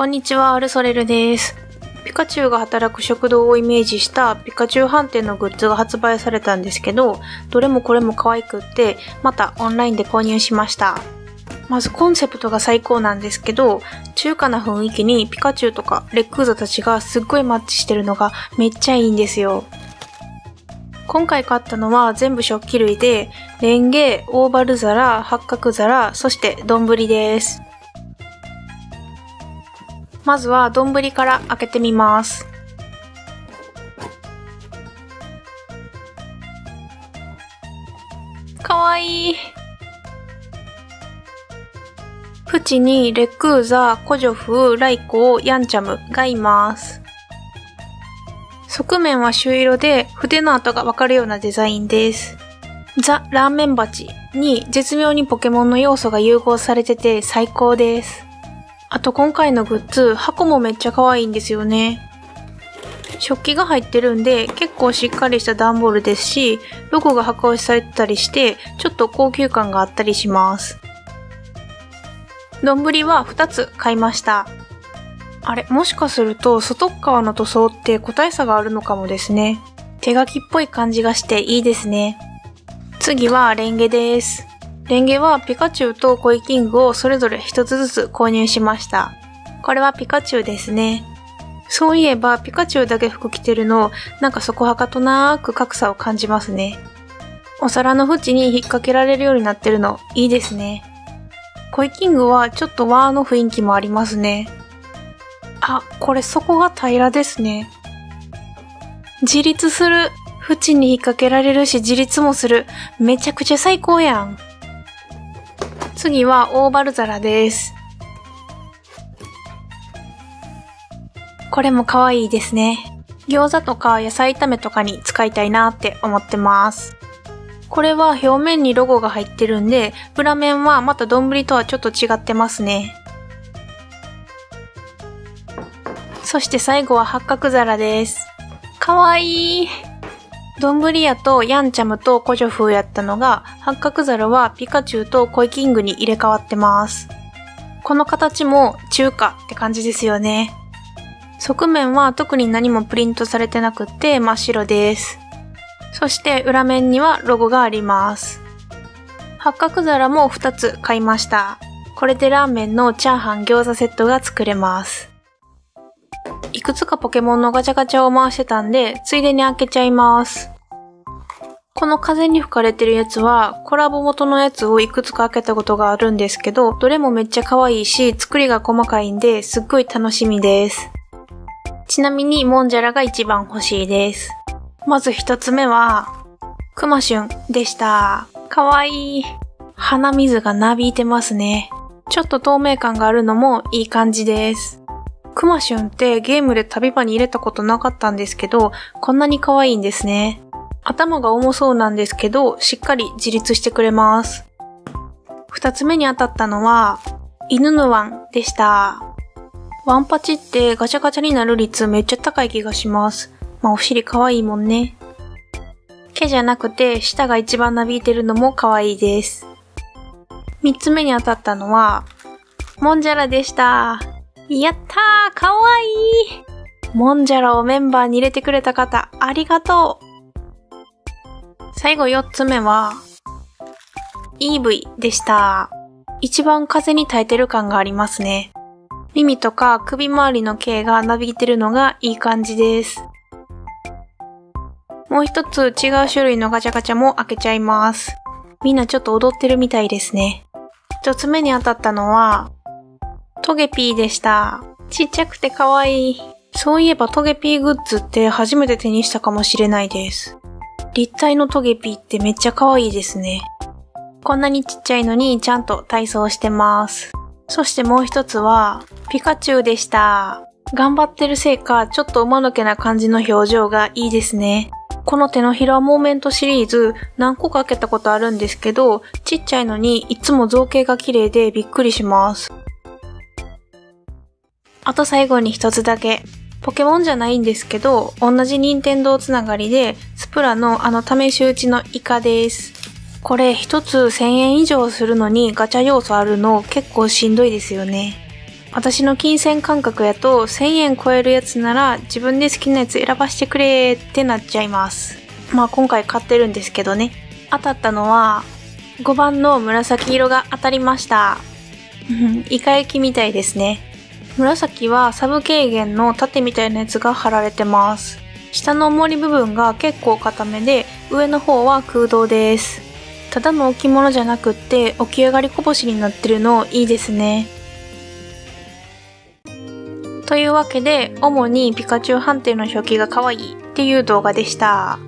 こんにちは、アルソレルです。ピカチュウが働く食堂をイメージしたピカチュウ飯店のグッズが発売されたんですけど、どれもこれも可愛くって、またオンラインで購入しました。まずコンセプトが最高なんですけど、中華な雰囲気にピカチュウとかレックーザたちがすっごいマッチしてるのがめっちゃいいんですよ。今回買ったのは全部食器類で、レンゲ、オーバル皿、八角皿、そして丼です。まずは丼から開けてみます。かわいい。縁にレクーザ、コジョフ、ライコ、ヤンチャムがいます。側面は朱色で筆の跡がわかるようなデザインです。ザ・ラーメン鉢に絶妙にポケモンの要素が融合されてて最高です。あと今回のグッズ、箱もめっちゃ可愛いんですよね。食器が入ってるんで結構しっかりした段ボールですし、ロゴが箱押しされてたりして、ちょっと高級感があったりします。丼は2つ買いました。あれ、もしかすると外側の塗装って個体差があるのかもですね。手書きっぽい感じがしていいですね。次はレンゲです。レンゲはピカチュウとコイキングをそれぞれ一つずつ購入しました。これはピカチュウですね。そういえばピカチュウだけ服着てるの、なんかそこはかとなーく格差を感じますね。お皿の縁に引っ掛けられるようになってるの、いいですね。コイキングはちょっとワーの雰囲気もありますね。あ、これ底が平らですね。自立する。縁に引っ掛けられるし自立もする。めちゃくちゃ最高やん。次はオーバル皿です。これも可愛いですね。餃子とか野菜炒めとかに使いたいなって思ってます。これは表面にロゴが入ってるんで、裏面はまた丼とはちょっと違ってますね。そして最後は八角皿です。かわいい。丼やとヤンチャムとコジョフやったのが、八角皿はピカチュウとコイキングに入れ替わってます。この形も中華って感じですよね。側面は特に何もプリントされてなくて真っ白です。そして裏面にはロゴがあります。八角皿も2つ買いました。これでラーメンのチャーハン餃子セットが作れます。くつかポケモンのガチャガチャを回してたんで、ついでに開けちゃいます。この風に吹かれてるやつは、コラボ元のやつをいくつか開けたことがあるんですけど、どれもめっちゃ可愛いし、作りが細かいんで、すっごい楽しみです。ちなみに、モンジャラが一番欲しいです。まず一つ目は、クマシュンでした。かわいい。鼻水がなびいてますね。ちょっと透明感があるのもいい感じです。クマシュンってゲームで旅場に入れたことなかったんですけど、こんなに可愛いんですね。頭が重そうなんですけど、しっかり自立してくれます。二つ目に当たったのは、犬のワンでした。ワンパチってガチャガチャになる率めっちゃ高い気がします。まあお尻可愛いもんね。毛じゃなくて舌が一番なびいてるのも可愛いです。三つ目に当たったのは、モンジャラでした。やったーかわいいモンジャラをメンバーに入れてくれた方、ありがとう最後四つ目は、EV でした。一番風に耐えてる感がありますね。耳とか首周りの毛がなびいてるのがいい感じです。もう一つ違う種類のガチャガチャも開けちゃいます。みんなちょっと踊ってるみたいですね。一つ目に当たったのは、トゲピーでした。ちっちゃくて可愛い。そういえばトゲピーグッズって初めて手にしたかもしれないです。立体のトゲピーってめっちゃ可愛いですね。こんなにちっちゃいのにちゃんと体操してます。そしてもう一つは、ピカチュウでした。頑張ってるせいか、ちょっと馬の毛な感じの表情がいいですね。この手のひらモーメントシリーズ何個か開けたことあるんですけど、ちっちゃいのにいつも造形が綺麗でびっくりします。あと最後に一つだけ。ポケモンじゃないんですけど、同じ任天堂つながりで、スプラのあの試し打ちのイカです。これ一つ1000円以上するのにガチャ要素あるの結構しんどいですよね。私の金銭感覚やと1000円超えるやつなら自分で好きなやつ選ばしてくれってなっちゃいます。まあ今回買ってるんですけどね。当たったのは5番の紫色が当たりました。うんイカ焼きみたいですね。紫はサブ軽減の縦みたいなやつが貼られてます。下の重り部分が結構固めで、上の方は空洞です。ただの置物じゃなくって起き上がりこぼしになってるのいいですね。というわけで、主にピカチュウ判定の初期が可愛いっていう動画でした。